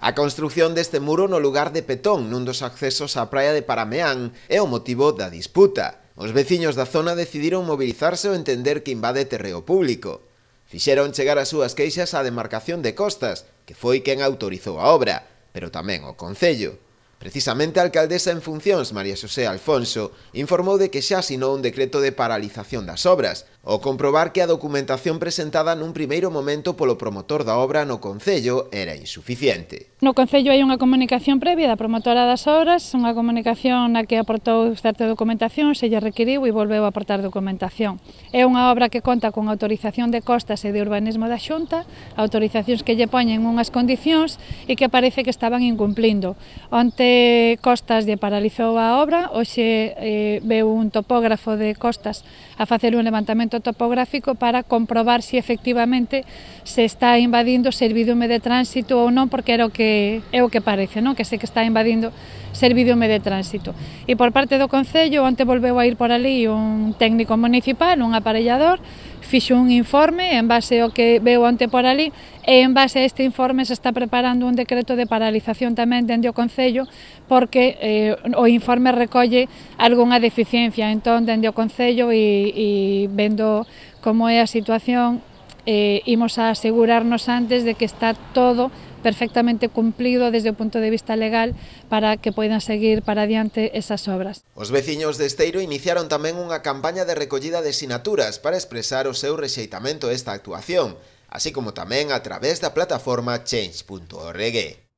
A construción deste muro no lugar de Petón nun dos accesos á praia de Parameán é o motivo da disputa. Os veciños da zona decidiron mobilizarse ao entender que invade terreo público. Fixeron chegar as súas queixas á demarcación de costas, que foi quen autorizou a obra, pero tamén o Concello. Precisamente a alcaldesa en funcións, María Xosé Alfonso, informou de que xa asinou un decreto de paralización das obras, ao comprobar que a documentación presentada nun primeiro momento polo promotor da obra no Concello era insuficiente. No Concello hai unha comunicación previa da promotora das obras, unha comunicación na que aportou certa documentación, se lle requiriu e volveu a aportar documentación. É unha obra que conta con autorización de costas e de urbanismo da Xunta, autorizacións que lle poñen unhas condicións e que parece que estaban incumplindo. Onte Costas lle paralizou a obra, hoxe eh, veu un topógrafo de Costas a facer un levantamento movimento topográfico para comprobar se si efectivamente se está invadindo servidume de tránsito ou non, porque era o que é o que parece, non? que se que está invadindo servidume de tránsito. E por parte do Concello, onte volveu a ir por ali un técnico municipal, un aparellador, fixo un informe en base ao que veu ante por ali e en base a este informe se está preparando un decreto de paralización tamén dende o Concello porque eh, o informe recolle algunha deficiencia. Entón dende o Concello e, e vendo como é a situación eh, imos a asegurarnos antes de que está todo perfectamente cumplido desde o punto de vista legal para que poidan seguir para adiante esas obras. Os veciños de Esteiro iniciaron tamén unha campaña de recollida de sinaturas para expresar o seu rexeitamento a esta actuación, así como tamén a través da plataforma change.org.